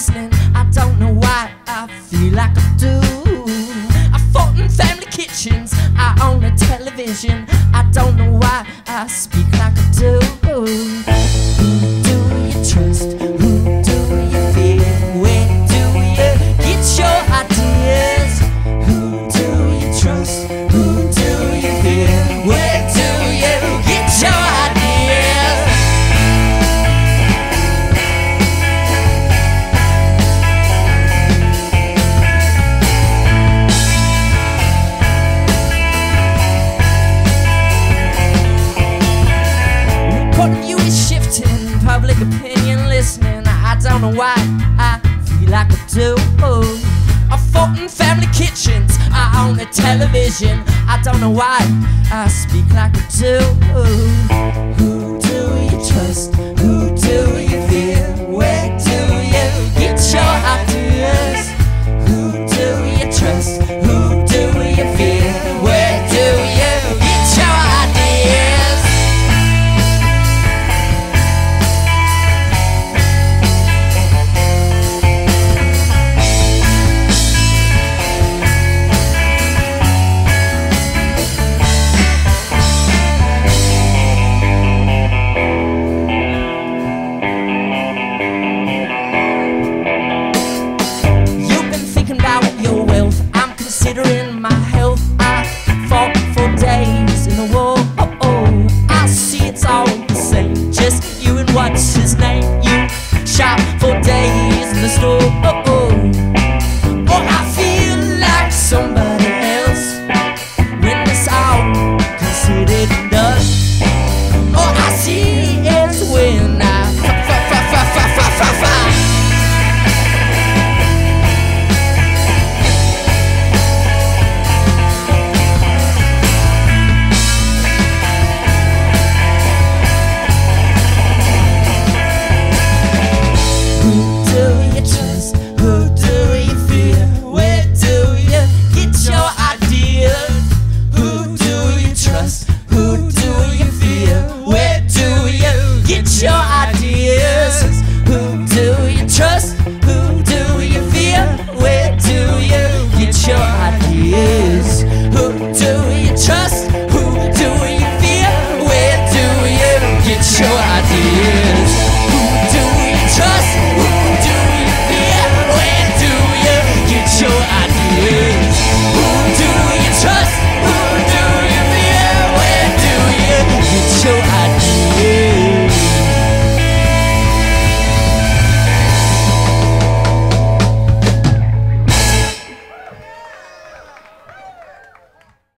listening. I don't know why I feel like I do. I fought in family kitchens. I own a television. I don't know why I speak like I do. Don't know why I feel like I do. I fought in family kitchens, I own the television. I don't know why I speak like I do. Who do you trust? is hooked to